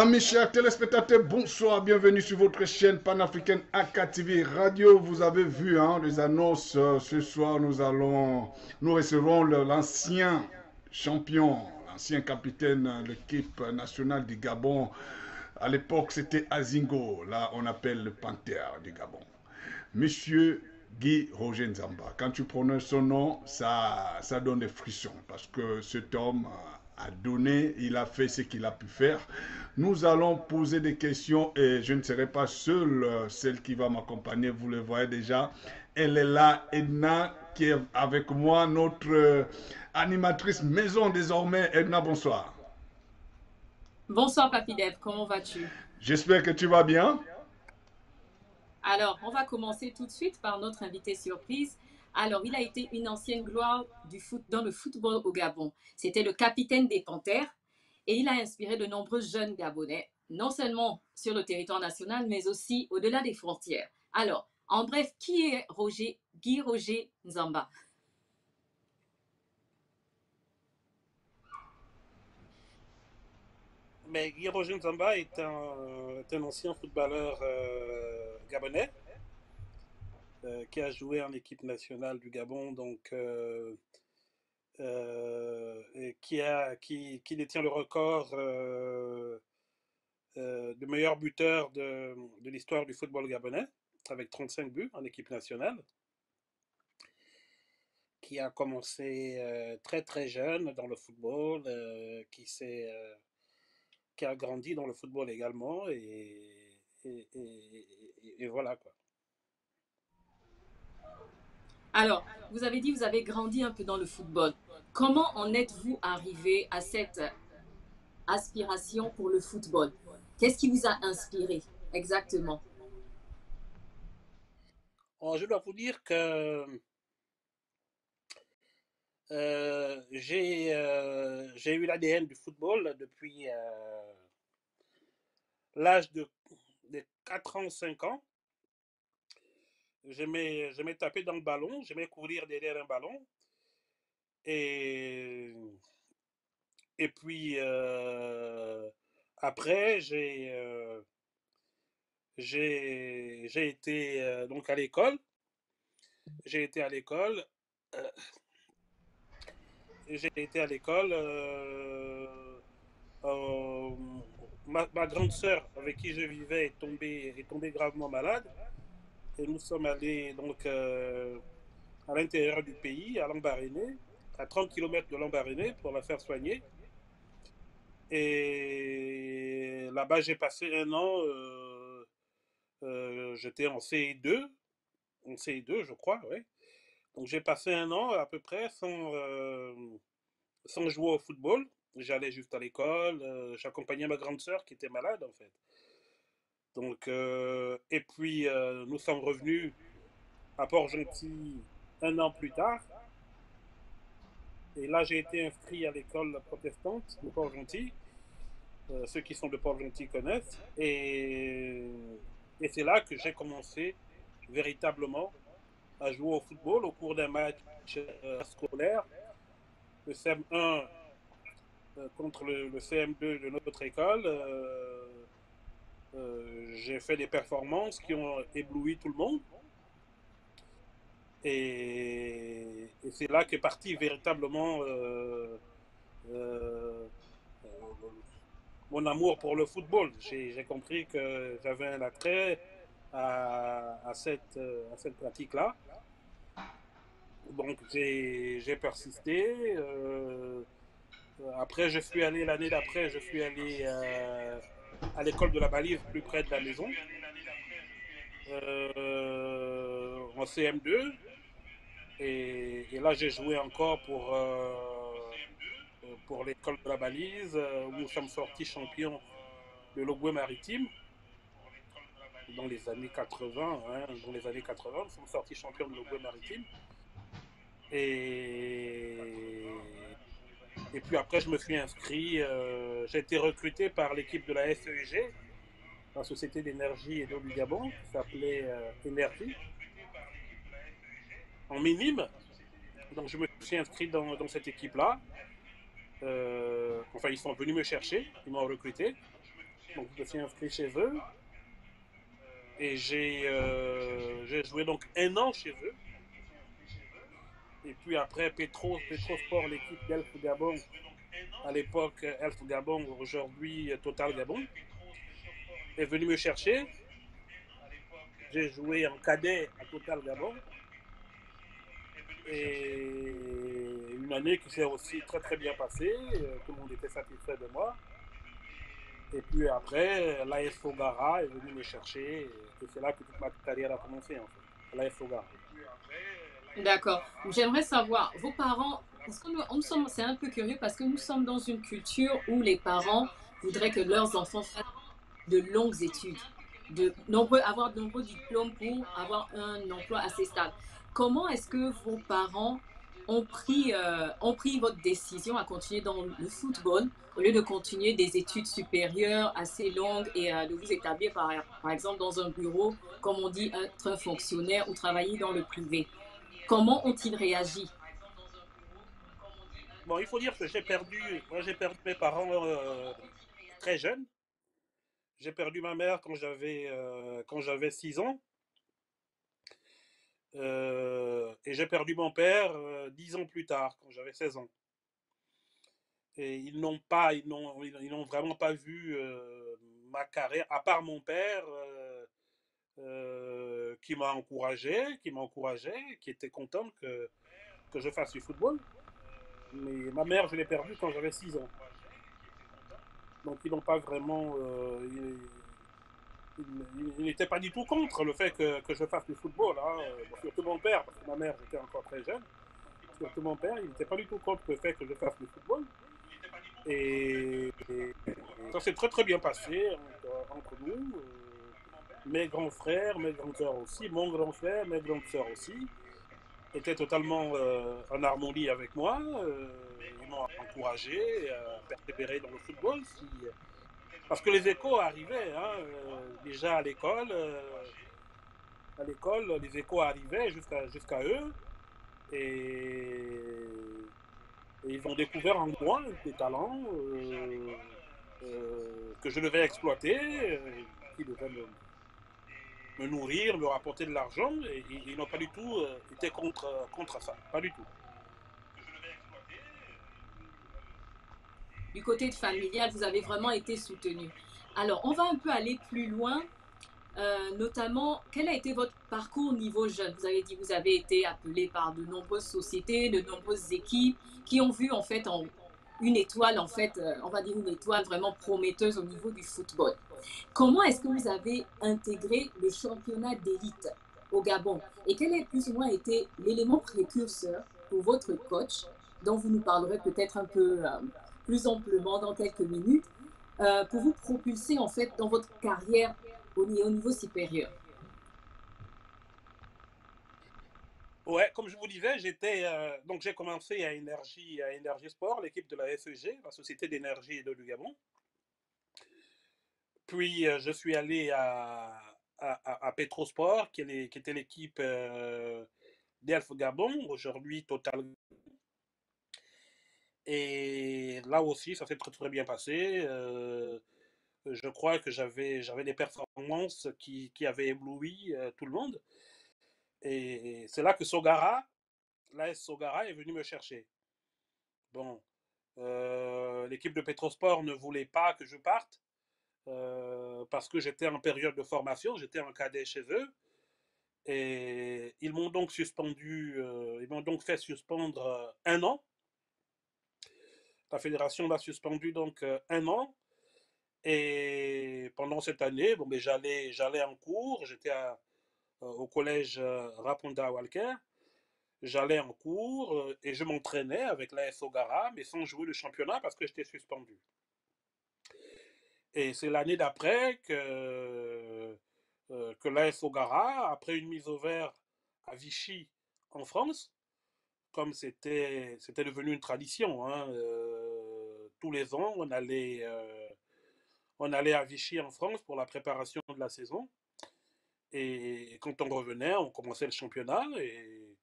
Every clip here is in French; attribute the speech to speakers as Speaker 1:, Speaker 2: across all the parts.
Speaker 1: Amis chers téléspectateurs, bonsoir, bienvenue sur votre chaîne panafricaine AKTV Radio. Vous avez vu hein, les annonces. euh, ce soir, nous allons, nous recevrons l'ancien champion, l'ancien capitaine de l'équipe nationale du Gabon. À l'époque, c'était Azingo. Là, on appelle le panthère du Gabon. Monsieur Guy Roger Nzamba. Quand tu prononces son nom, ça, ça donne des frissons parce que cet homme a- donné, il a fait ce qu'il a pu faire. Nous allons poser des questions et je ne serai pas seul. euh, Celle qui va m'accompagner, vous le voyez déjà. Elle est là, Edna, qui est avec moi, notre euh, animatrice maison désormais. Edna, bonsoir.
Speaker 2: Bonsoir Papy Dev, comment vas-tu?
Speaker 1: J'espère que tu vas bien.
Speaker 2: Alors, on va commencer tout de suite par notre invité surprise. Alors, il a été une ancienne gloire du dans le football au Gabon. C'était le capitaine des Panthères et il a inspiré de nombreux jeunes Gabonais, non seulement sur le territoire national, mais aussi au-delà des frontières. Alors, en bref, qui est Roger, Guy Roger Nzamba?
Speaker 3: Mais Guy Roger Nzamba est un, est un ancien footballeur euh, gabonais euh, qui a joué en équipe nationale du Gabon, donc euh, euh, qui, a, qui, qui détient le record de meilleur buteur de, de l'histoire du football gabonais, avec 35 buts en équipe nationale, qui a commencé très très jeune dans le football, qui s'est qui a grandi dans le football également et- et- et voilà quoi.
Speaker 2: Alors, vous avez dit vous avez grandi un peu dans le football. Comment en êtes-vous arrivé à cette aspiration pour le football? Qu'est-ce qui vous a inspiré exactement?
Speaker 3: Je dois vous dire que euh, j'ai euh, j'ai eu l'ADN du football depuis euh, l'âge de, de 4 ans, 5 ans. J'aimais j'aimais taper dans le ballon, j'aimais courir derrière un ballon. Et, et puis euh, après, j'ai euh, j'ai j'ai été euh, donc à l'école. J'ai été à l'école. j'ai été à l'école. ma, ma grande sœur, avec qui je vivais, est tombée, est tombée gravement malade. Et nous sommes allés donc euh, à l'intérieur du pays, à Lambaréné, à 30 km de Lambaréné, pour la faire soigner. Et là-bas, j'ai passé un an. euh, euh, J'étais en CE2, en CE2, je crois, oui. Donc j'ai passé un an à peu près sans, euh, sans jouer au football. J'allais juste à l'école, euh, j'accompagnais ma grande sœur qui était malade en fait. Donc, euh, et puis euh, nous sommes revenus à Port-Gentil un an plus tard. Et là j'ai été inscrit à l'école protestante de Port-Gentil. Euh, ceux qui sont de Port-Gentil connaissent. Et, et c'est là que j'ai commencé véritablement à jouer au football au cours d'un match scolaire. Le CM1 euh, contre le CM2 de notre école. Euh, j'ai fait des performances qui ont ébloui tout le monde. Et, c'est là qu'est parti véritablement euh, euh, mon amour pour le football. J'ai compris que j'avais un attrait cette, à cette pratique-là. Donc j'ai persisté. après, je suis allé l'année d'après, je suis allé à l'école de la Balise, plus près de la maison, euh, en CM2. Et, là, j'ai joué encore pour, euh, pour l'école de la Balise, euh, où nous sommes sortis champions de l'Ogooué maritime dans les années 80. hein, dans les années 80, nous sommes sortis champions de l'Ogooué maritime. Et, et puis après, je me suis inscrit, euh, j'ai été recruté par l'équipe de la SEG, la Société d'énergie et d'eau du Gabon, qui s'appelait euh, Énergie, en minime. Donc je me suis inscrit dans, cette équipe-là. Euh, enfin, ils sont venus me chercher, ils m'ont recruté. Donc je me suis inscrit chez eux. Et j'ai euh, joué donc un an chez eux. Et puis après, Petro, Petro Sport, l'équipe d'Elf Gabon, à l'époque Elf Gabon, aujourd'hui Total Gabon, est venu me chercher. J'ai joué en cadet à Total Gabon. Et une année qui s'est aussi très très bien passée. Tout le monde était satisfait de moi. Et puis après, l'AS Fogara est venu me chercher. Et c'est là que toute ma carrière a commencé en fait. L'AS.
Speaker 2: D'accord. J'aimerais savoir, vos parents, parce que nous, c'est un peu curieux parce que nous sommes dans une culture où les parents voudraient que leurs enfants fassent de longues études, de avoir de nombreux diplômes pour avoir un emploi assez stable. Comment est-ce que vos parents ont pris, euh, ont pris votre décision à continuer dans le football au lieu de continuer des études supérieures assez longues et euh, de vous établir par, par exemple dans un bureau, comme on dit, être un fonctionnaire ou travailler dans le privé? Comment ont-ils réagi?
Speaker 3: Bon, il faut dire que j'ai perdu, moi j'ai perdu mes parents euh, très jeunes. J'ai perdu ma mère quand j'avais quand j'avais 6 ans. Euh, et j'ai perdu mon père euh, dix ans plus tard, quand j'avais 16 ans. Et ils n'ont pas, ils n'ont, ils vraiment pas vu euh, ma carrière, à part mon père, qui m'a encouragé, qui m'a encouragé, qui était content que, que je fasse du football. Mais ma mère, je l'ai perdue quand j'avais 6 ans. Donc ils n'ont pas vraiment il n'était pas du tout contre le fait que, que je fasse du football. Hein. surtout mon père, parce que ma mère était encore très jeune. Surtout mon père, il n'était pas du tout contre le fait que je fasse du football. Et, ça s'est très très bien passé entre, nous. Euh, mes grands frères, mes grandes sœurs aussi, mon grand frère, mes grandes sœurs aussi, étaient totalement euh, en harmonie avec moi. Euh, ils m'ont encouragé à persévérer dans le football. Si, parce que les échos arrivaient, hein, euh, déjà à l'école. Euh, à l'école, les échos arrivaient jusqu'à eux. Et, ils ont découvert en moi des talents euh, que je devais exploiter, qui devaient me, nourrir, me rapporter de l'argent. Et, ils n'ont pas du tout été contre, contre ça. Pas du tout.
Speaker 2: du côté de familial, vous avez vraiment été soutenu. Alors, on va un peu aller plus loin, euh, notamment, quel a été votre parcours au niveau jeune? Vous avez dit vous avez été appelé par de nombreuses sociétés, de nombreuses équipes qui ont vu en fait en, une étoile, en fait, euh, on va dire une étoile vraiment prometteuse au niveau du football. Comment est-ce que vous avez intégré le championnat d'élite au Gabon? Et quel a plus ou moins été l'élément précurseur pour votre coach, dont vous nous parlerez peut-être un peu euh, plus amplement dans quelques minutes, euh, pour vous propulser en fait dans votre carrière au, niveau supérieur?
Speaker 3: Ouais, comme je vous disais, j'étais euh, donc j'ai commencé à Énergie à Sport, l'équipe de la SEG, la Société d'énergie de Lugabon. Puis euh, je suis allé à, à, Petrosport, qui, qui était l'équipe euh, d'Elf Gabon, aujourd'hui Total et là aussi, ça s'est très très bien passé. Euh, je crois que j'avais des performances qui, qui avaient ébloui tout le monde. Et c'est là que Sogara, l'AS Sogara, est venu me chercher. Bon, euh, l'équipe de Petrosport ne voulait pas que je parte parce que j'étais en période de formation, j'étais en cadet chez eux. Et ils m'ont donc suspendu, ils m'ont donc fait suspendre un an la fédération m'a suspendu donc euh, un an. Et pendant cette année, bon, j'allais, j'allais en cours, j'étais euh, au collège euh, Raponda Walker. J'allais en cours et je m'entraînais avec l'AS Ogara, mais sans jouer le championnat parce que j'étais suspendu. Et c'est l'année d'après que, que l'AS après une mise au vert à Vichy en France, comme c'était devenu une tradition. Hein, euh, tous les ans, on allait, euh, on allait à Vichy en France pour la préparation de la saison. Et quand on revenait, on commençait le championnat. Et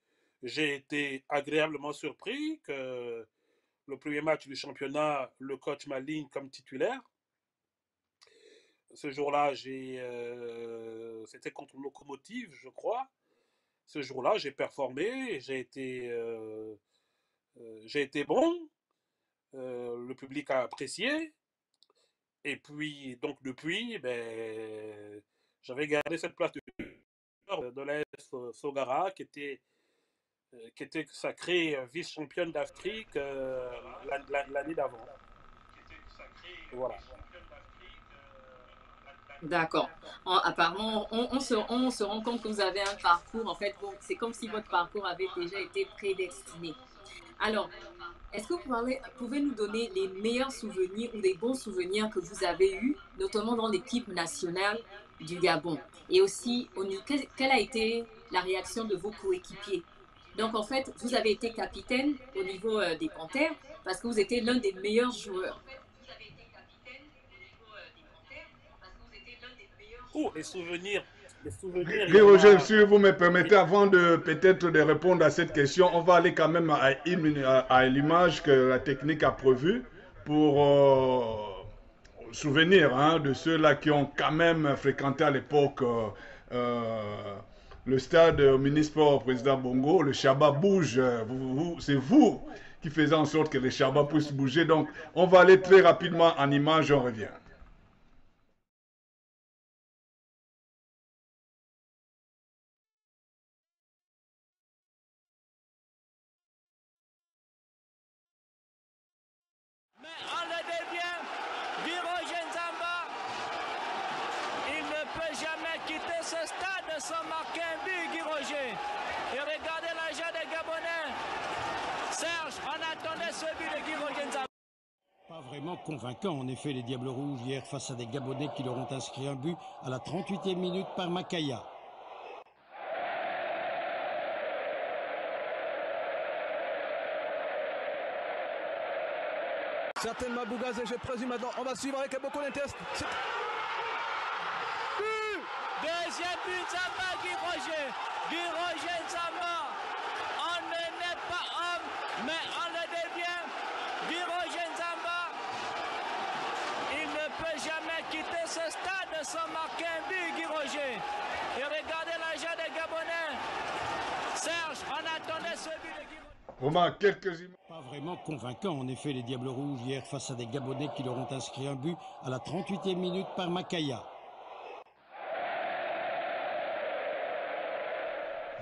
Speaker 3: j'ai été agréablement surpris que le premier match du championnat, le coach m'aligne comme titulaire. ce jour-là, euh, c'était contre Locomotive, je crois. Ce jour-là, j'ai performé, j'ai été, euh, euh, j'ai été bon. le public a apprécié. Et puis, donc depuis, ben, j'avais gardé cette place de, de Sogara qui était, qui était sacrée vice-championne d'Afrique l'année d'avant. Voilà.
Speaker 2: D'accord. Apparemment, on, se, on, se, rend compte que vous avez un parcours, en fait, c'est comme si votre parcours avait déjà été prédestiné. Alors, est-ce que vous pouvez nous donner les meilleurs souvenirs ou les bons souvenirs que vous avez eus, notamment dans l'équipe nationale du Gabon? Et aussi, quelle a été la réaction de vos coéquipiers? Donc, en fait, vous avez été capitaine au niveau euh, des Panthères parce que vous étiez l'un des meilleurs joueurs.
Speaker 3: les souvenirs. Souvenirs
Speaker 1: Roger, si vous me permettez, avant de peut-être de répondre à cette question, on va aller quand même à, à, l'image que la technique a prévue pour euh, souvenir hein, de ceux-là qui ont quand même fréquenté à l'époque euh, euh, le stade Minisport Président Bongo. Le Shabbat bouge. c'est vous qui faites en sorte que le Shabbat puisse bouger. Donc, on va aller très rapidement en image, on revient.
Speaker 4: Convaincant en effet les Diables Rouges hier face à des Gabonais qui leur ont inscrit un but à la 38e minute par Makaya.
Speaker 5: Certainement Bougazé, je présume maintenant. On va suivre avec beaucoup d'intérêt.
Speaker 6: Deuxième but, Zamba, Guy Roger. Guy Roger, Zamba. On n'est pas homme, mais on le devient. Guy Roger, Zamba. Il ne peut jamais quitter ce stade sans marquer un but, Guy Roger. Et regardez l'argent des Gabonais. Serge, on attendait ce but de Guy Roger.
Speaker 1: Romain, quelques images.
Speaker 4: Pas vraiment convaincant en effet les Diables Rouges hier face à des Gabonais qui leur ont inscrit un but à la 38e minute par Makaya.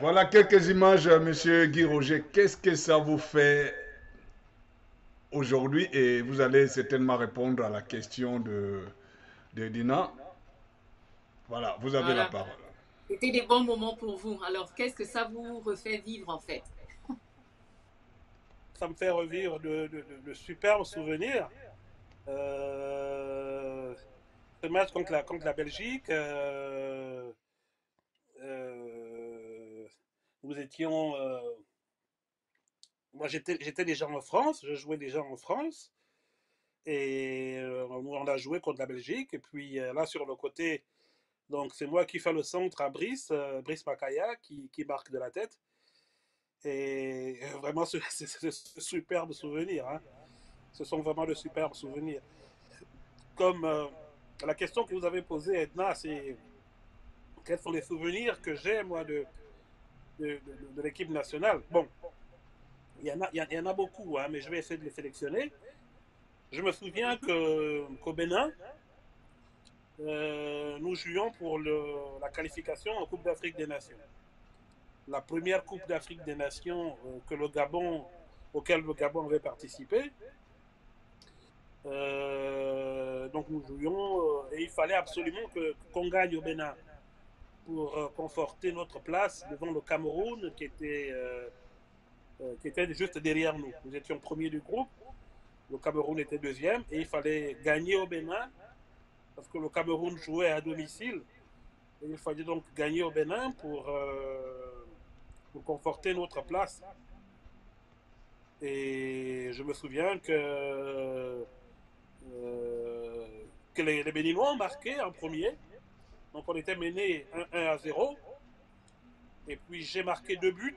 Speaker 1: Voilà quelques images, monsieur Guy Roger. Qu'est-ce que ça vous fait aujourd'hui? Et vous allez certainement répondre à la question de, de Dina. Voilà, vous avez la parole.
Speaker 2: C'était des bons moments pour vous. Alors, qu'est-ce que ça vous refait vivre en fait?
Speaker 3: Ça me fait revivre de, de, superbes souvenirs. Euh, ce match contre la, contre la Belgique, euh, euh, nous étions moi, j'étais déjà en France, je jouais déjà en France. Et euh, on a joué contre la Belgique. Et puis euh, là, sur le côté, donc c'est moi qui fais le centre à Brice, euh, Brice Makaya, qui, marque de la tête. Et vraiment, c'est de superbes souvenirs. Hein. Ce sont vraiment de superbes souvenirs. Comme la question que vous avez posée, Edna, c'est quels sont les souvenirs que j'ai, moi, de, de, l'équipe nationale Bon, il y en a, beaucoup, hein, mais je vais essayer de les sélectionner. Je me souviens qu'au Bénin, euh, nous jouions pour la qualification en Coupe d'Afrique des Nations. La première Coupe d'Afrique des Nations euh, que le Gabon, auquel le Gabon avait participé. Euh, donc nous jouions et il fallait absolument qu'on gagne au Bénin pour conforter notre place devant le Cameroun qui était euh, qui était juste derrière nous. Nous étions premiers du groupe, le Cameroun était deuxième, et il fallait gagner au Bénin, parce que le Cameroun jouait à domicile. Et il fallait donc gagner au Bénin pour, euh, pour conforter notre place. Et je me souviens que, euh, que les, les, Béninois ont marqué en premier. Donc on était mené 1, 1 à 0. Et puis j'ai marqué deux buts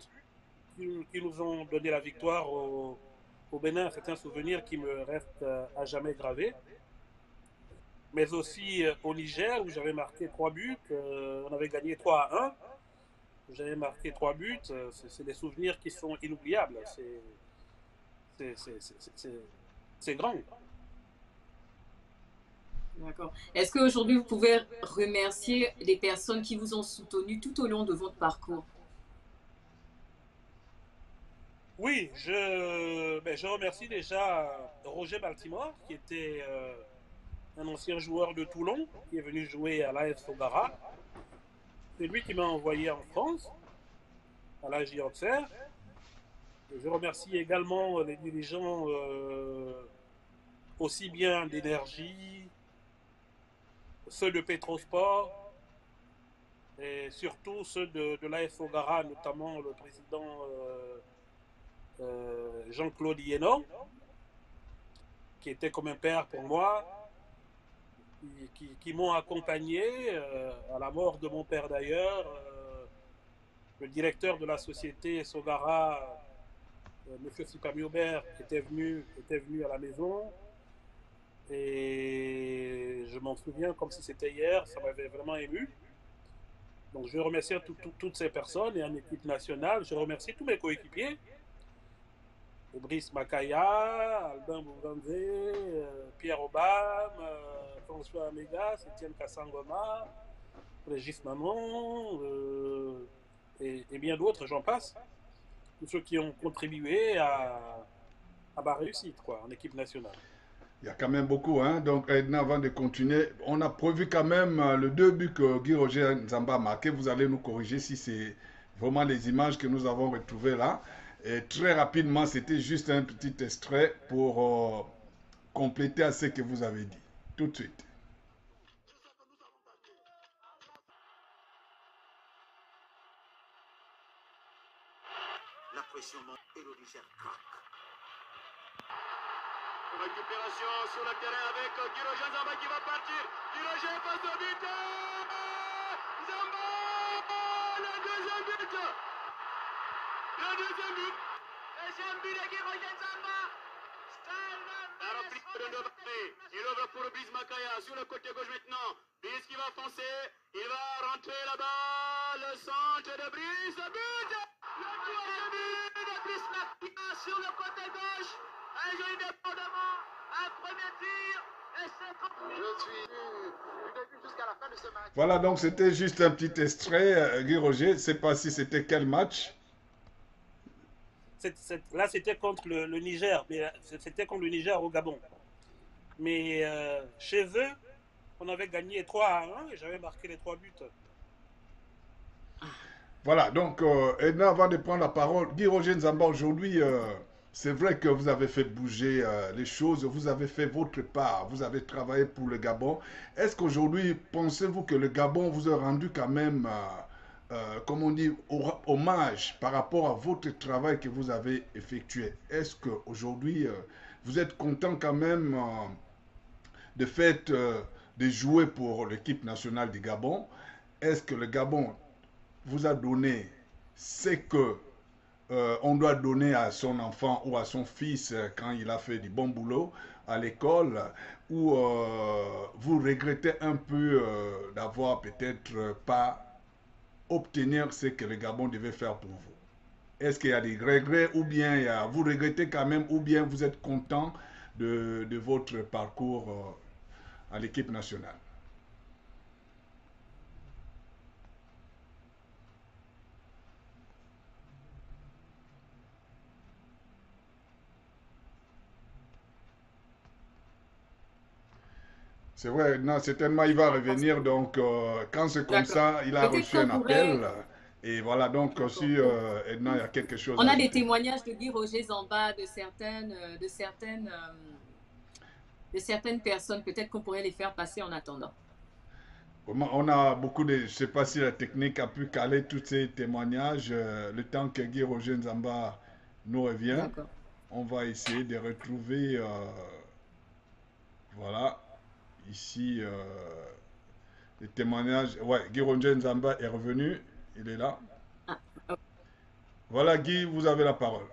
Speaker 3: qui, nous ont donné la victoire au, Bénin. C'est un souvenir qui me reste à jamais gravé. mais aussi euh, au Niger où j'avais marqué trois buts. Euh, on avait gagné 3 à 1. J'avais marqué trois buts. Euh, c'est des souvenirs qui sont inoubliables. C'est grand.
Speaker 2: D'accord. Est-ce qu'aujourd'hui, vous pouvez remercier les personnes qui vous ont soutenu tout au long de votre parcours?
Speaker 3: Oui, je, ben, je remercie déjà Roger Baltimore, qui était euh, un ancien joueur de Toulon, qui est venu jouer à l'AS Fogara. C'est lui qui m'a envoyé en France, à la. Et Je remercie également les dirigeants euh, aussi bien d'énergie, ceux de Petrosport, et surtout ceux de, de l'AS Fogara, notamment le président euh, euh, Jean-Claude Yénon, qui était comme un père pour moi, qui, m'ont accompagné euh, à la mort de mon père d'ailleurs. le directeur de la société Sogara, M. Sipami Aubert, était venu, était venu à la maison. Et je m'en souviens comme si c'était hier, ça m'avait vraiment ému. Donc je remercie tout- tout- toutes ces personnes et en équipe nationale. Je remercie tous mes coéquipiers. Brice Makaya, Albin Bourganze, euh, Pierre Obam, euh, François Amégas, Étienne Kassangoma, Régis Manon, euh, et, et bien d'autres, j'en passe. Tous ceux qui ont contribué à, à ma réussite quoi, en équipe nationale.
Speaker 1: Il y a quand même beaucoup, hein. Donc, Edna, avant de continuer, on a prévu quand même euh, le deux buts que Guy Roger Nzamba a marqué. Vous allez nous corriger si c'est vraiment les images que nous avons retrouvées là. Et très rapidement, c'était juste un petit extrait pour euh, compléter à ce que vous avez dit. Tout de suite.
Speaker 7: La pression et le craque.
Speaker 8: Récupération sur le terrain avec Girogen Zamba qui va partir. Girogen passe au but. Zamba Le deuxième but Le deuxième but Deuxième but de Girogen Zamba Un repli de Ndobé. Il ouvre pour Brice Makaya sur le côté gauche maintenant. Brice qui va foncer. Il va rentrer là-bas. Le centre de Brice. But Le deuxième but de Brice Makaya sur le côté gauche. Un joli débordement. Un premier tir. Et c'est
Speaker 7: Je suis du début jusqu'à la fin de ce match.
Speaker 1: Voilà, donc c'était juste un petit extrait. Euh, Guy Roger, je ne sais pas si c'était quel match.
Speaker 3: Là, c'était contre le, le Niger, mais euh, c'était contre le Niger au Gabon. Mais euh, chez eux, on avait gagné 3 à 1 et j'avais marqué les 3 buts.
Speaker 1: Voilà, donc euh, Edna, avant de prendre la parole, Guy Roger Nzamba, aujourd'hui, euh, c'est vrai que vous avez fait bouger euh, les choses, vous avez fait votre part, vous avez travaillé pour le Gabon. Est-ce qu'aujourd'hui, pensez-vous que le Gabon vous a rendu quand même, euh, euh, comme on dit, ho- hommage par rapport à votre travail que vous avez effectué? Est-ce qu'aujourd'hui, euh, vous êtes content quand même euh, de fait de jouer pour l'équipe nationale du Gabon? Est-ce que le Gabon vous a donné ce que euh, on doit donner à son enfant ou à son fils euh, quand il a fait du bon boulot à l'école ou euh, vous regrettez un peu d'avoir peut-être pas obtenir ce que le Gabon devait faire pour vous. Est-ce qu'il y a des regrets ou bien vous regrettez quand même ou bien vous êtes content de, votre parcours à l'équipe nationale? C'est vrai, non, certainement il va revenir. Donc, euh, quand c'est comme ça, il a reçu un
Speaker 2: pourrait-
Speaker 1: appel. Et voilà, donc euh, si euh, Edna, il y a quelque chose.
Speaker 2: On a des témoignages de Guy Roger Zamba, de certaines, de certaines, de certaines personnes. Peut-être qu'on pourrait les faire passer en attendant.
Speaker 1: On a beaucoup de. Je ne sais pas si la technique a pu caler tous ces témoignages. le temps que Guy Roger Nzamba nous revient, on va essayer de retrouver. euh, voilà, ici, euh, les témoignages. Ouais, Guy Roger Nzamba est revenu. Il est là.
Speaker 2: Ah.
Speaker 1: Voilà, Guy, vous avez la parole.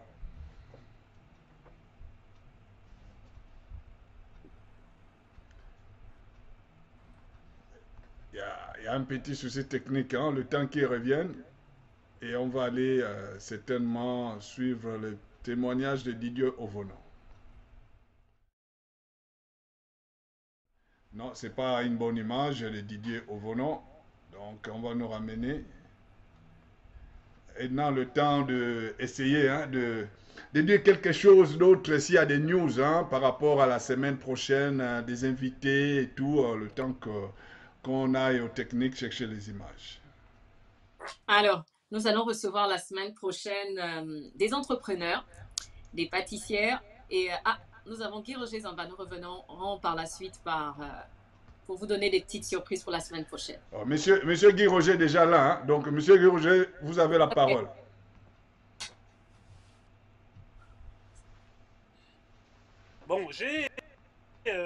Speaker 1: il y a un petit souci technique, hein, le temps qu'ils reviennent. Et on va aller euh, certainement suivre le témoignage de Didier Ovono. Non, c'est pas une bonne image de Didier Ovono. Donc, on va nous ramener. Et dans le temps d'essayer hein, de, de dire quelque chose d'autre, s'il y a des news hein, par rapport à la semaine prochaine, hein, des invités et tout, euh, le temps qu'on aille aux techniques chercher les images.
Speaker 2: Alors, nous allons recevoir la semaine prochaine euh, des entrepreneurs, des pâtissières et ah, nous avons Guy Roger Zamba. Nous revenons par la suite par, euh, pour vous donner des petites surprises pour la semaine prochaine.
Speaker 1: Alors, monsieur, monsieur Guy Roger est déjà là, hein. donc monsieur Guy Roger, vous avez la parole.
Speaker 3: Bon, j'ai euh,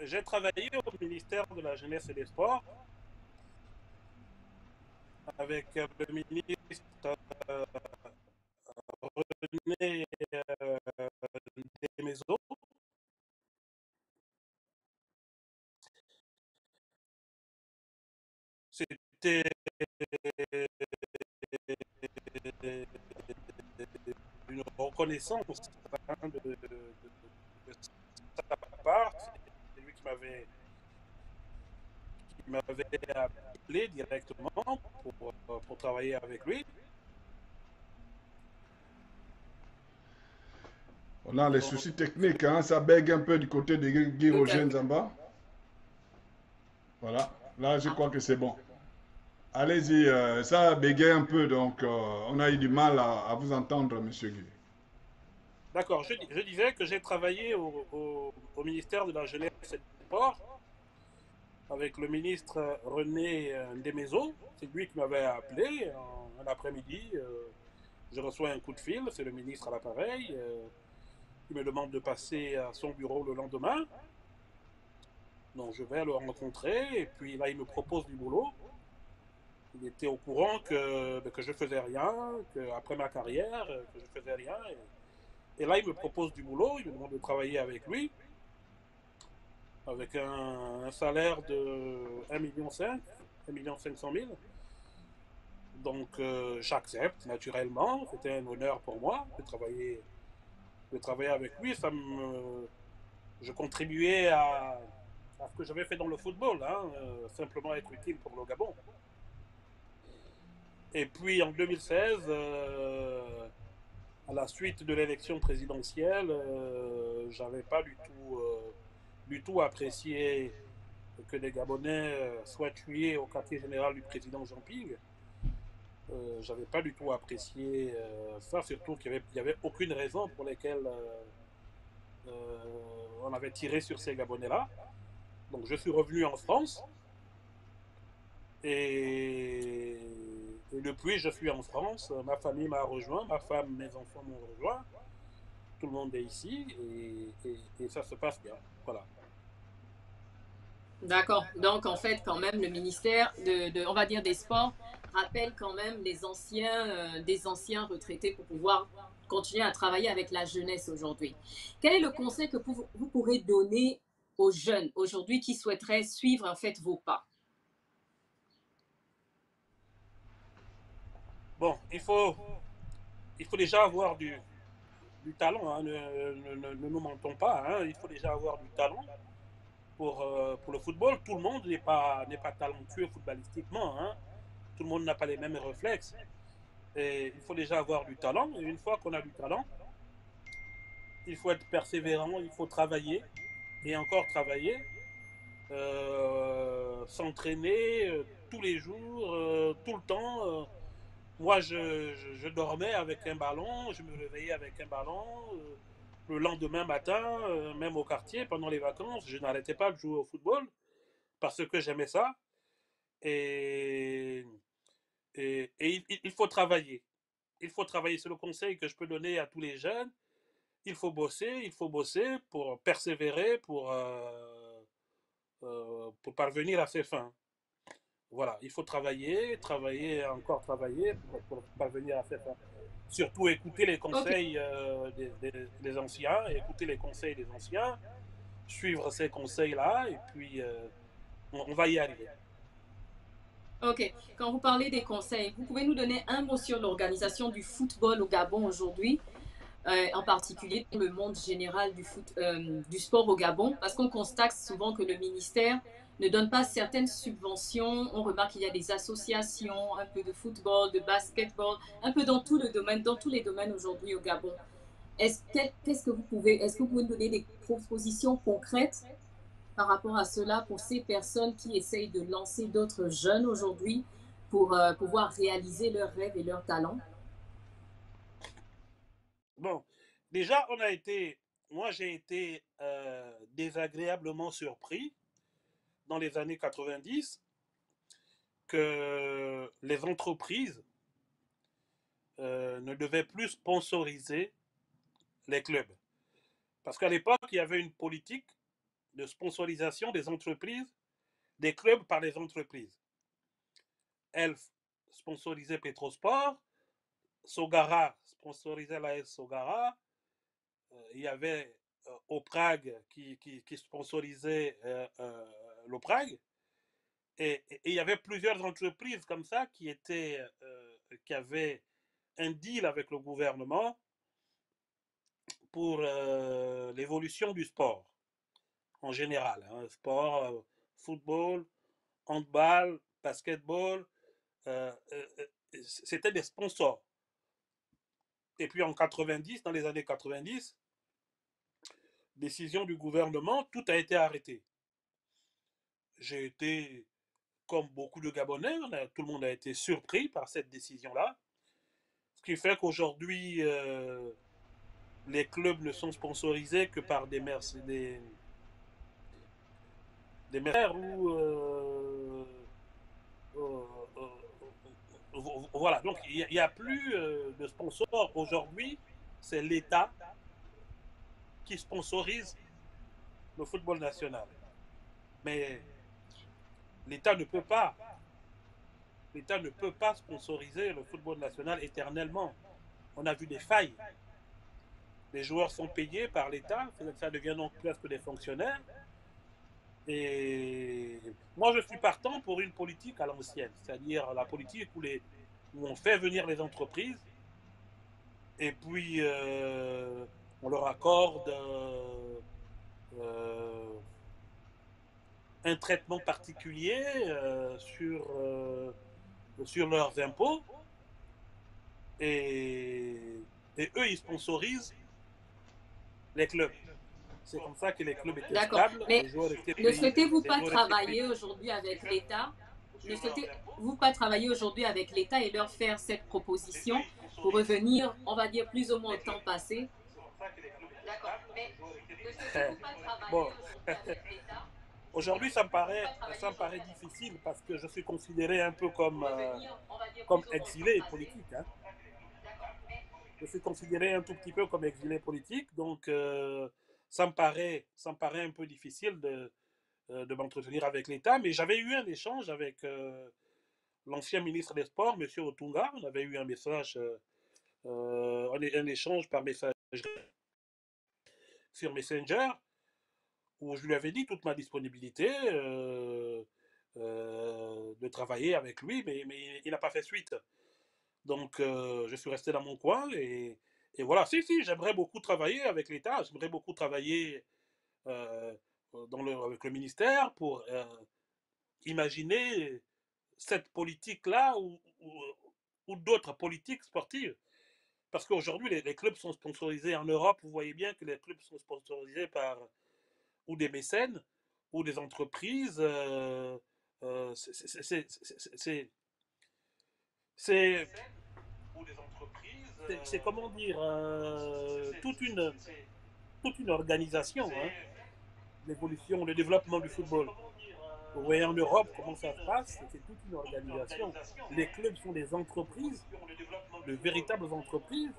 Speaker 3: j'ai travaillé au ministère de la Jeunesse et des Sports avec le ministre euh, reconnaissance hein, de, de- de- de sa part. C'est lui qui m'avait qui m'avait appelé directement pour, euh, pour travailler avec lui.
Speaker 1: On a les soucis techniques, hein, ça bègue un peu du côté de Guy Roger
Speaker 2: fait.
Speaker 1: Nzamba. Voilà, là je crois que c'est bon. Allez-y, euh, ça bégaye un peu, donc euh, on a eu du mal à, à vous entendre, monsieur Guy.
Speaker 3: D'accord, je, disais que j'ai travaillé au, ministère de la Jeunesse et des Sports avec le ministre René euh, Desmaisons. C'est lui qui m'avait appelé en- un après-midi. euh, je reçois un coup de fil, c'est le ministre à l'appareil. euh, il me demande de passer à son bureau le lendemain. Donc je vais le rencontrer et puis là il me propose du boulot. Il était au courant que, que je faisais rien, que après ma carrière, que je faisais rien. Et là, il me propose du boulot, il me demande de travailler avec lui, avec un, salaire de 1,5 million, 1 million 500 000. Donc, euh, j'accepte naturellement. C'était un honneur pour moi de travailler, de travailler avec lui. Ça me, je contribuais à, ce que j'avais fait dans le football, hein, euh, simplement être utile pour le Gabon. Et puis en 2016, euh, à la suite de l'élection présidentielle, euh, j'avais pas du tout, euh, du tout apprécié que les Gabonais euh, soient tués au quartier général du président Jean Ping. Euh, j'avais pas du tout apprécié euh, ça, surtout qu'il n'y avait, avait aucune raison pour laquelle on avait tiré sur ces Gabonais-là. Donc je suis revenu en France et, et depuis je suis en France. Ma famille m'a rejoint, ma femme, mes enfants m'ont rejoint. Tout le monde est ici et, ça se passe bien. Voilà.
Speaker 2: D'accord. Donc, en fait, quand même, le ministère de- on va dire, des sports rappelle quand même les anciens, euh, des anciens retraités pour pouvoir continuer à travailler avec la jeunesse aujourd'hui. Quel est le conseil que vous, vous pourrez donner aux jeunes aujourd'hui qui souhaiteraient suivre, en fait, vos pas?
Speaker 3: Bon, il faut, il faut déjà avoir du, talent. hein. Ne, ne- ne- nous mentons pas. hein. Il faut déjà avoir du talent pour, euh, pour le football. Tout le monde n'est pas, pas talentueux footballistiquement. hein. Tout le monde n'a pas les mêmes réflexes. Et il faut déjà avoir du talent. Et une fois qu'on a du talent, il faut être persévérant, il faut travailler et encore travailler, euh, s'entraîner euh, tous les jours, tout le temps. Moi, je, dormais avec un ballon, je me réveillais avec un ballon. euh, le lendemain matin, euh, même au quartier, pendant les vacances, je n'arrêtais pas de jouer au football parce que j'aimais ça. Et, et, il- faut travailler. Il faut travailler. C'est le conseil que je peux donner à tous les jeunes. Il faut bosser, il faut bosser pour persévérer, pour, euh, pour parvenir à ses fins. Voilà, il faut travailler, travailler, encore travailler pour, pour parvenir à ses fins. Surtout écouter les conseils euh, des, des- des anciens, écouter les conseils des anciens, suivre ces conseils-là, et puis, euh, on, on va y arriver.
Speaker 2: Ok, quand vous parlez des conseils, vous pouvez nous donner un mot sur l'organisation du football au Gabon aujourd'hui, euh, en particulier dans le monde général euh, du sport au Gabon, parce qu'on constate souvent que le ministère ne donne pas certaines subventions. On remarque qu'il y a des associations, un peu de football, de basketball, un peu dans tout le domaine, dans tous les domaines aujourd'hui au Gabon. Est-ce qu'est-ce que vous pouvez, est-ce que vous pouvez nous donner des propositions concrètes par rapport à cela pour ces personnes qui essayent de lancer d'autres jeunes aujourd'hui pour euh, pouvoir réaliser leurs rêves et leurs talents?
Speaker 3: Bon, déjà, on a été, moi j'ai été euh, désagréablement surpris dans les années 90 que les entreprises euh, ne devaient plus sponsoriser les clubs. Parce qu'à l'époque, il y avait une politique de sponsorisation des entreprises, des clubs par les entreprises. Elf sponsorisait Petrosport, Sogara sponsorisait la Sogara, euh, il y avait euh, Oprag qui, qui, sponsorisait euh, euh, l'Oprag, et, il y avait plusieurs entreprises comme ça qui, étaient, qui avaient un deal avec le gouvernement pour l'évolution du sport en général. hein, sport, football, handball, basketball, euh, c'était des sponsors. Et puis en 90, dans les années 90, décision du gouvernement, tout a été arrêté. J'ai été, comme beaucoup de Gabonais, tout le monde a été surpris par cette décision-là. Ce qui fait qu'aujourd'hui, euh, les clubs ne sont sponsorisés que par des, merc- des, des mercenaires ou euh, euh, euh, vo- voilà donc il n'y a, plus euh, de sponsors. Aujourd'hui c'est l'État qui sponsorise le football national. Mais l'État ne peut pas l'État ne peut pas sponsoriser le football national éternellement. On a vu des failles. Les joueurs sont payés par l'État. Ça devient donc presque des fonctionnaires. Et moi, je suis partant pour une politique à l'ancienne, c'est-à-dire la politique où, les, où on fait venir les entreprises et puis euh, on leur accorde euh, euh, un traitement particulier sur, sur leurs impôts. Et, et eux, ils sponsorisent les clubs. C'est comme ça que les clubs étaient stables,
Speaker 2: Mais
Speaker 3: les joueurs étaient
Speaker 2: ne souhaitez-vous pas travailler aujourd'hui avec l'État Ne souhaitez-vous pas travailler aujourd'hui avec l'État et leur faire cette proposition pour revenir, on va dire, plus ou moins au temps passé D'accord. Mais ne souhaitez-vous pas travailler
Speaker 3: Bon.
Speaker 2: aujourd'hui avec l'État
Speaker 3: Aujourd'hui, ça me paraît, ça me paraît difficile parce que je suis considéré un peu comme, euh, comme exilé politique. hein. Je suis considéré un tout petit peu comme exilé politique, donc euh, ça me paraît, ça me paraît un peu difficile de, euh, de m'entretenir avec l'État. Mais j'avais eu un échange avec euh, l'ancien ministre des Sports, M. Otunga. On avait eu un message, euh, euh, un, échange par message sur Messenger, où je lui avais dit toute ma disponibilité euh, euh, de travailler avec lui, mais, il n'a pas fait suite. Donc, euh, je suis resté dans mon coin et, et voilà. Si, si, j'aimerais beaucoup travailler avec l'État, j'aimerais beaucoup travailler euh, dans le, avec le ministère pour euh, imaginer cette politique-là ou, ou, ou d'autres politiques sportives. Parce qu'aujourd'hui, les, les clubs sont sponsorisés en Europe. Vous voyez bien que les clubs sont sponsorisés par ou des mécènes ou des entreprises. euh, euh, c'est- c'est- c'est- c'est- c'est- c'est c'est- c'est comment dire euh, toute une toute une organisation hein, l'évolution le développement du football. Vous voyez en Europe comment ça se passe? C'est toute une organisation. Les clubs sont des entreprises de véritables entreprises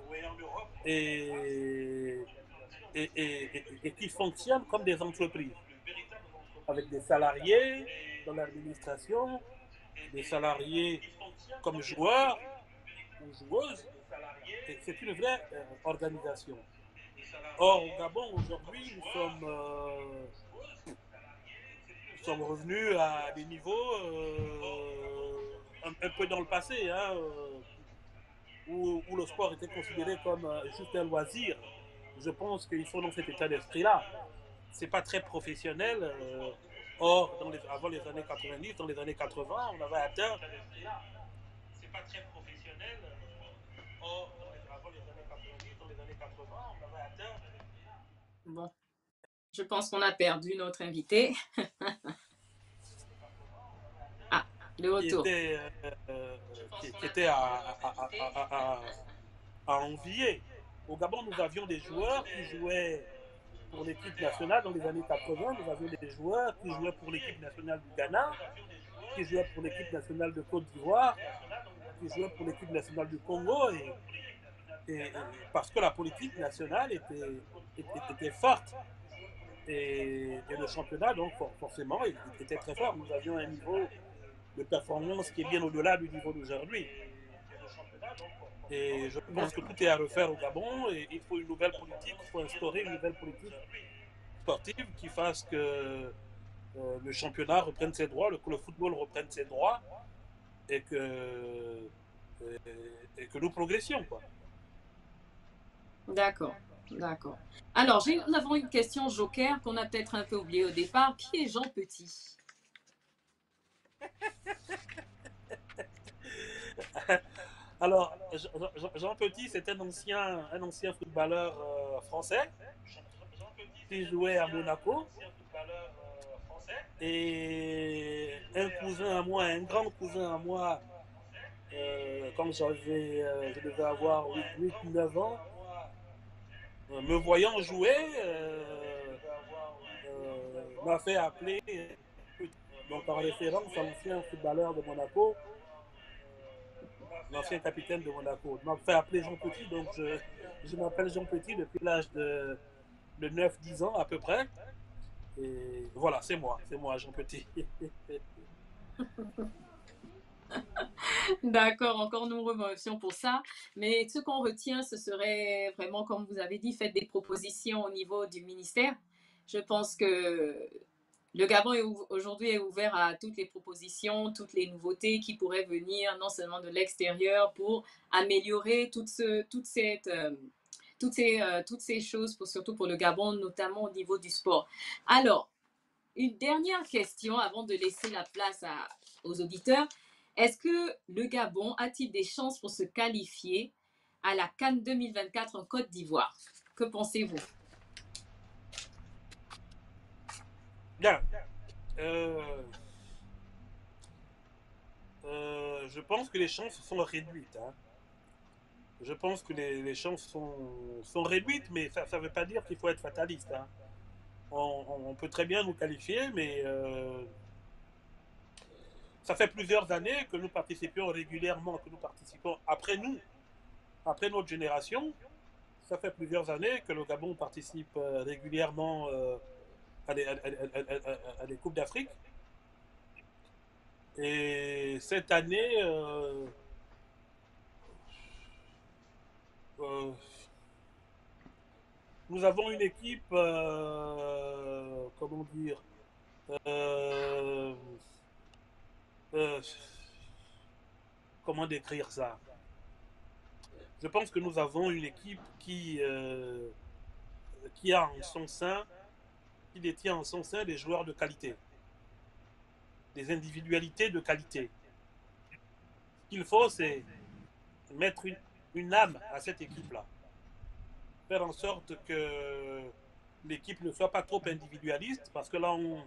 Speaker 3: et et, et- et- qui fonctionnent comme des entreprises. Avec des salariés dans l'administration des salariés comme joueurs ou joueuses. C'est une vraie euh, organisation. Or, au Gabon, aujourd'hui, nous sommes, euh, sommes revenus à des niveaux euh, un, peu dans le passé, hein, euh, où, où le sport était considéré comme juste un loisir. Je pense qu'il faut dans cet état d'esprit-là. C'est pas très professionnel. or, avant les années 90, dans les années 80, on avait atteint. C'est pas très professionnel. Or, dans les, avant les années 90, dans les années 80, on avait atteint.
Speaker 2: Bon, je pense qu'on a perdu notre invité. ah,
Speaker 3: qui
Speaker 2: retour.
Speaker 3: était, euh, qui, qui était à, à, à- à envier. Au Gabon, nous avions des joueurs qui jouaient pour l'équipe nationale dans les années 80. Nous avions des joueurs qui jouaient pour l'équipe nationale du Ghana, qui jouaient pour l'équipe nationale de Côte d'Ivoire, qui jouaient pour l'équipe nationale du Congo. Et, parce que la politique nationale était, forte. Et, le championnat, donc for- forcément, était très fort. Nous avions un niveau de performance qui est bien au-delà du niveau d'aujourd'hui. Et je pense que tout est à refaire au Gabon et il faut une nouvelle politique, il faut instaurer une nouvelle politique sportive qui fasse que euh, le championnat reprenne ses droits, que le football reprenne ses droits et que, que nous progressions.
Speaker 2: D'accord, d'accord. Alors, nous avons une question joker qu'on a peut-être un peu oubliée au départ. Qui est Jean Petit?
Speaker 3: Alors, Jean- Petit, c'est un ancien, un ancien footballeur euh, français qui jouait à Monaco. Et un cousin à moi, un grand cousin à moi, euh, quand euh, je devais avoir 8-9 ans, me voyant jouer, euh, euh, m'a fait appeler, donc en référence l'ancien footballeur de Monaco, l'ancien capitaine de Monaco. M'a fait appeler Jean Petit, donc je, je m'appelle Jean Petit depuis l'âge de, de 9-10 ans à peu près. Et voilà, c'est moi, c'est moi, Jean Petit.
Speaker 2: D'accord, encore nous remercions pour ça. Mais ce qu'on retient, ce serait vraiment, comme vous avez dit, faites des propositions au niveau du ministère. Je pense que le Gabon aujourd'hui est ouvert à toutes les propositions, toutes les nouveautés qui pourraient venir, non seulement de l'extérieur, pour améliorer toute, ce, toute cette, euh, toutes, ces, euh, toutes ces choses, pour, surtout pour le Gabon, notamment au niveau du sport. Alors, une dernière question avant de laisser la place aux auditeurs. Est-ce que le Gabon a-t-il des chances pour se qualifier à la Cannes 2024 en Côte d'Ivoire? Que pensez-vous?
Speaker 3: Bien. Euh, euh, je pense que les chances sont réduites. hein. Je pense que les, chances sont, réduites, mais ça ne veut pas dire qu'il faut être fataliste. hein. On peut très bien nous qualifier, mais euh, ça fait plusieurs années que nous participions régulièrement, que nous participons après nous, après notre génération. Ça fait plusieurs années que le Gabon participe euh, régulièrement euh, à des, à- des Coupes d'Afrique. Et cette année, euh, nous avons une équipe, comment dire, euh, comment décrire ça? Je pense que nous avons une équipe qui, euh, qui a en son sein qui détient en son sein des joueurs de qualité, des individualités de qualité. Ce qu'il faut, c'est mettre une, une âme à cette équipe-là. Faire en sorte que l'équipe ne soit pas trop individualiste, parce que là, on,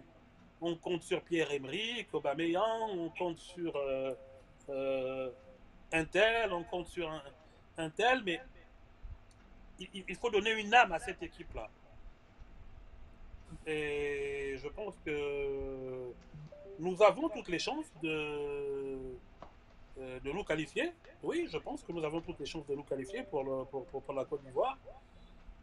Speaker 3: on compte sur Pierre-Emerick, Aubameyang, on compte sur euh, euh, un tel, on compte sur un, un tel, mais il, faut donner une âme à cette équipe-là. Et je pense que nous avons toutes les chances de, euh, nous qualifier. Oui, je pense que nous avons toutes les chances de nous qualifier pour la Côte d'Ivoire.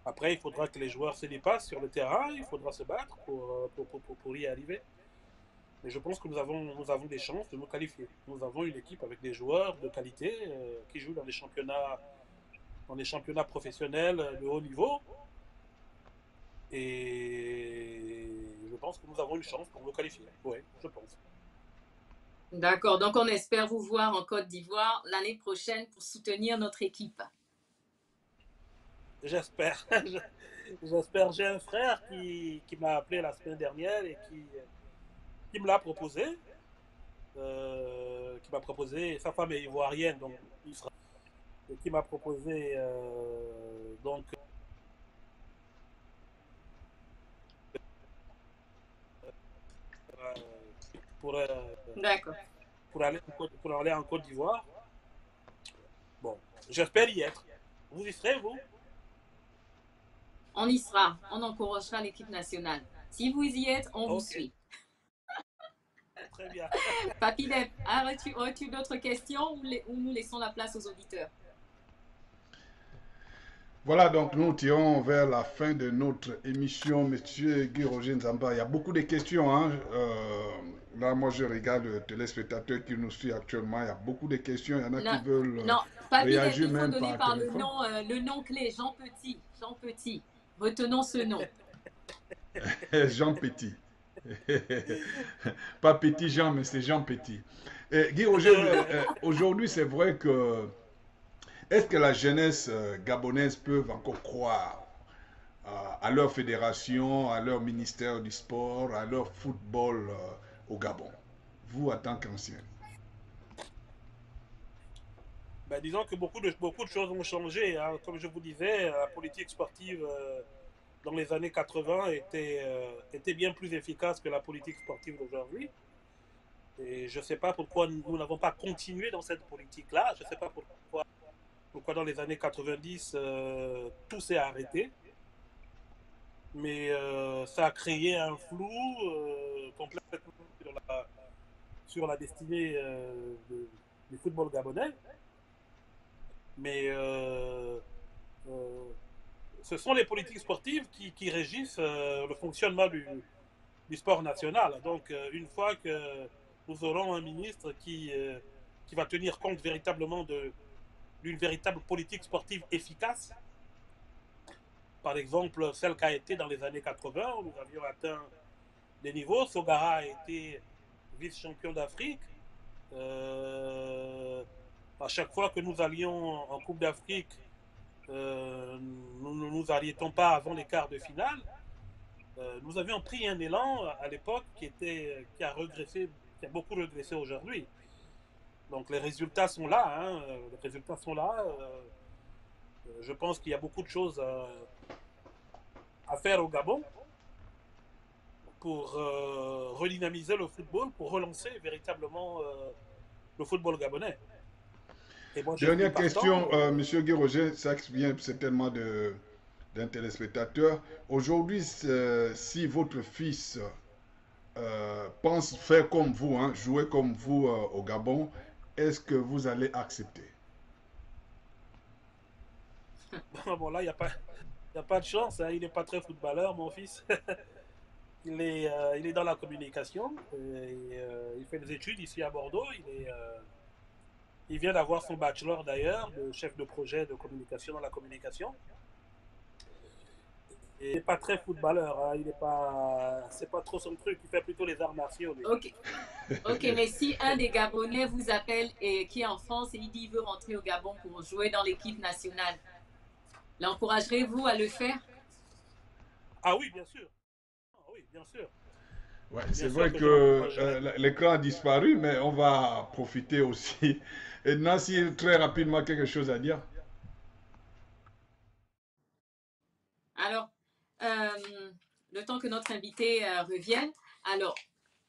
Speaker 3: Après, il faudra que les joueurs se dépassent sur le terrain, il faudra se battre pour, euh, pour, pour- y arriver. Mais je pense que nous avons, nous avons des chances de nous qualifier. Nous avons une équipe avec des joueurs de qualité euh, qui jouent dans les championnats, dans les championnats professionnels de haut niveau. Et je pense que nous avons une chance pour nous qualifier. Oui, je pense.
Speaker 2: D'accord, donc on espère vous voir en Côte d'Ivoire l'année prochaine pour soutenir notre équipe.
Speaker 3: J'espère. J'espère. J'ai un frère qui, qui m'a appelé la semaine dernière et qui, qui me l'a proposé. Euh, qui m'a proposé, sa femme est ivoirienne, donc il sera, et qui m'a proposé euh, donc euh, pour, aller, pour aller en Côte d'Ivoire. Bon, j'espère y être. Vous y serez, vous?
Speaker 2: On y sera, on encouragera l'équipe nationale. Si vous y êtes, on vous suit.
Speaker 3: Très bien.
Speaker 2: Papy Deb, aurais-tu aurais-tu d'autres questions ou, les- ou nous laissons la place aux auditeurs?
Speaker 1: Voilà, donc nous tirons vers la fin de notre émission, Monsieur Guy Roger Nzamba. Il y a beaucoup de questions. Hein. Euh, là, moi, je regarde le téléspectateur qui nous suit actuellement. Il y a beaucoup de questions. Il y en a
Speaker 2: Non,
Speaker 1: qui veulent. euh,
Speaker 2: Non, Papy Deb,
Speaker 1: réagir
Speaker 2: il faut
Speaker 1: même
Speaker 2: donner
Speaker 1: par
Speaker 2: par le nom, euh, le nom clé, Jean Petit. Jean Petit. Retenons ce nom.
Speaker 1: Jean Petit. Pas Petit Jean, mais c'est Jean Petit. Et Roger, euh, euh, aujourd'hui, c'est vrai que. Est-ce que la jeunesse euh, gabonaise peut encore croire à leur fédération, à leur ministère du sport, à leur football au Gabon? Vous, en tant qu'ancien.
Speaker 3: Ben, disons que beaucoup de, beaucoup de choses ont changé. hein. Comme je vous disais, la politique sportive euh, dans les années 80 était, euh, était bien plus efficace que la politique sportive d'aujourd'hui. Et je ne sais pas pourquoi nous n'avons pas continué dans cette politique-là. Je ne sais pas pourquoi, pourquoi dans les années 90, euh, tout s'est arrêté. Mais ça a créé un flou sur la, sur la destinée de- du football gabonais. Mais euh, euh, ce sont les politiques sportives qui, régissent euh, le fonctionnement du, sport national. Donc, une fois que nous aurons un ministre qui, qui va tenir compte véritablement d'une véritable politique sportive efficace, par exemple celle qu'a été dans les années 80, où nous avions atteint des niveaux. Sogara a été vice-champion d'Afrique. À chaque fois que nous allions en Coupe d'Afrique, euh, nous ne nous arrêtons pas avant les quarts de finale. Euh, nous avions pris un élan à l'époque qui, était, qui a regressé, qui a beaucoup regressé aujourd'hui. Donc les résultats sont là, hein, les résultats sont là. euh, je pense qu'il y a beaucoup de choses à faire au Gabon pour redynamiser le football, pour relancer véritablement le football gabonais. Moi,
Speaker 1: Dernière question, euh, Monsieur Guy Roger, ça vient certainement de- d'un téléspectateur. Aujourd'hui, si votre fils euh, pense faire comme vous, hein, jouer comme vous euh, au Gabon, est-ce que vous allez accepter?
Speaker 3: Bon, là, il n'y a, pas- y a pas de chance. hein. Il n'est pas très footballeur, mon fils. il, est, euh, il est dans la communication. Et, euh, il fait des études ici à Bordeaux. Il, est, euh, il vient d'avoir son bachelor d'ailleurs, de chef de projet de communication dans la communication. Et il n'est pas très footballeur. hein. Il n'est pas, c'est pas trop son truc. Il fait plutôt les arts martiaux.
Speaker 2: Ok, mais si un des Gabonais vous appelle et qui est en France et il dit qu'il veut rentrer au Gabon pour jouer dans l'équipe nationale, l'encouragerez-vous à le faire?
Speaker 3: Ah oui, bien sûr. Ah oui, bien sûr.
Speaker 1: Ouais, c'est vrai
Speaker 3: que l'encouragerai.
Speaker 1: euh, l'écran a disparu, mais on va profiter aussi. Et Nancy, très rapidement, quelque chose à dire?
Speaker 2: Alors, euh, le temps que notre invité euh, revienne, alors,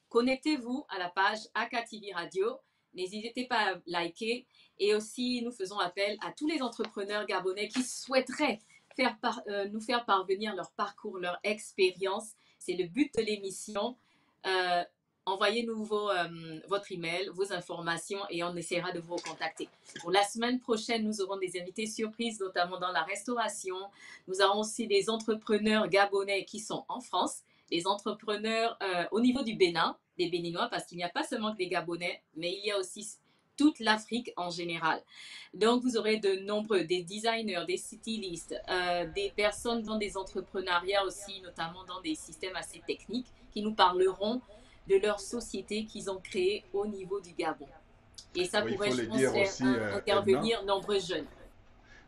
Speaker 2: connectez-vous à la page AKTV Radio. N'hésitez pas à liker. Et aussi, nous faisons appel à tous les entrepreneurs gabonais qui souhaiteraient faire par- euh, nous faire parvenir leur parcours, leur expérience. C'est le but de l'émission. Euh, Envoyez-nous euh, votre email, vos informations et on essaiera de vous recontacter. Pour la semaine prochaine, nous aurons des invités surprises, notamment dans la restauration, nous avons aussi des entrepreneurs gabonais qui sont en France, des entrepreneurs euh, au niveau du Bénin, des Béninois, parce qu'il n'y a pas seulement que des Gabonais, mais il y a aussi toute l'Afrique en général. Donc, vous aurez de nombreux, des designers, des stylistes, euh, des personnes dans des entrepreneuriats aussi, notamment dans des systèmes assez techniques, qui nous parleront de leur société qu'ils ont créée au niveau du Gabon. Et ça
Speaker 1: Oui,
Speaker 2: pourrait, je pense, faire
Speaker 1: aussi, euh,
Speaker 2: intervenir nombreux jeunes.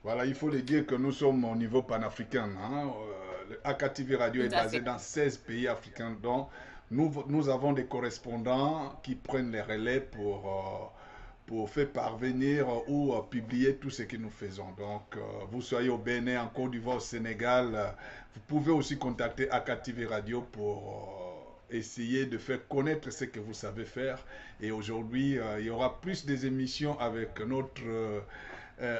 Speaker 1: Voilà, il faut le dire que nous sommes au niveau panafricain. Hein. Euh, le AKTV Radio
Speaker 2: Tout
Speaker 1: est basé
Speaker 2: fait.
Speaker 1: dans 16 pays africains, dont nous, nous avons des correspondants qui prennent les relais pour, euh, pour faire parvenir ou euh, publier tout ce que nous faisons. Donc, euh, vous soyez au Bénin, en Côte d'Ivoire, au Sénégal, euh, vous pouvez aussi contacter AKTV Radio pour essayer de faire connaître ce que vous savez faire. Et aujourd'hui, il y aura plus des émissions avec notre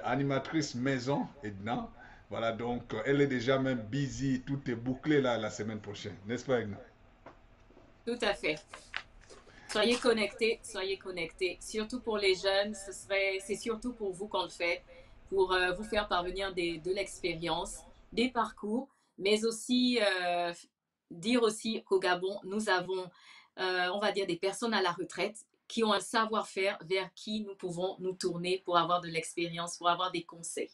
Speaker 1: animatrice maison, Edna. Voilà, donc elle est déjà même busy, tout est bouclé là la semaine prochaine, n'est-ce pas Edna?
Speaker 2: Tout à fait. Soyez connectés, soyez connectés. Surtout pour les jeunes, ce serait, c'est surtout pour vous qu'on le fait, pour euh, vous faire parvenir de l'expérience, des parcours, mais aussi euh, dire aussi qu'au Gabon, nous avons, euh, on va dire, des personnes à la retraite qui ont un savoir-faire vers qui nous pouvons nous tourner pour avoir de l'expérience, pour avoir des conseils.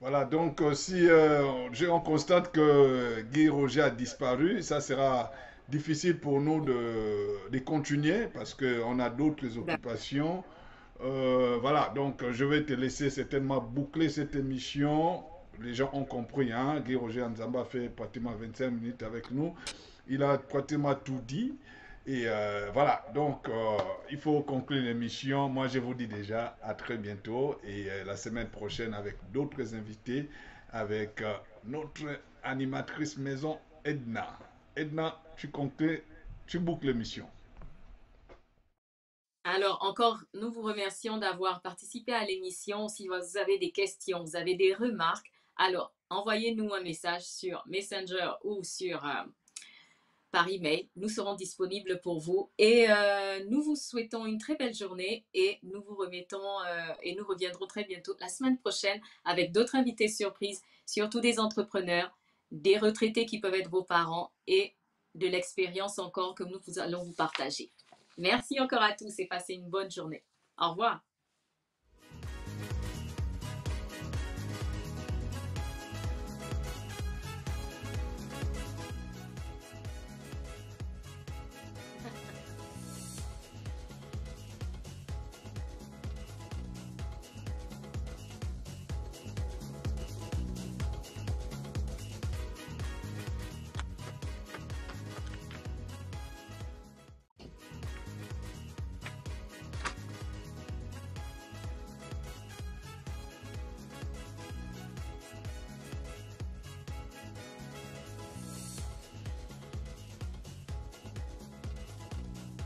Speaker 1: Voilà, donc si on constate que Guy Roger a disparu, ça sera difficile pour nous de, de continuer parce qu'on a d'autres occupations. Euh, voilà, donc je vais te laisser certainement boucler cette émission. Les gens ont compris, hein. Guy Roger Nzamba fait pratiquement 25 minutes avec nous. Il a pratiquement tout dit. Et euh, voilà, donc euh, il faut conclure l'émission. Moi, je vous dis déjà à très bientôt et la semaine prochaine avec d'autres invités, avec notre animatrice maison Edna. Edna, tu conclus, tu boucles l'émission.
Speaker 2: Alors, encore, nous vous remercions d'avoir participé à l'émission. Si vous avez des questions, vous avez des remarques, alors envoyez-nous un message sur Messenger ou sur euh, par email. Nous serons disponibles pour vous et euh, nous vous souhaitons une très belle journée et nous vous remettons euh, et nous reviendrons très bientôt la semaine prochaine avec d'autres invités surprises, surtout des entrepreneurs, des retraités qui peuvent être vos parents et de l'expérience encore que nous allons vous partager. Merci encore à tous et passez une bonne journée. Au revoir.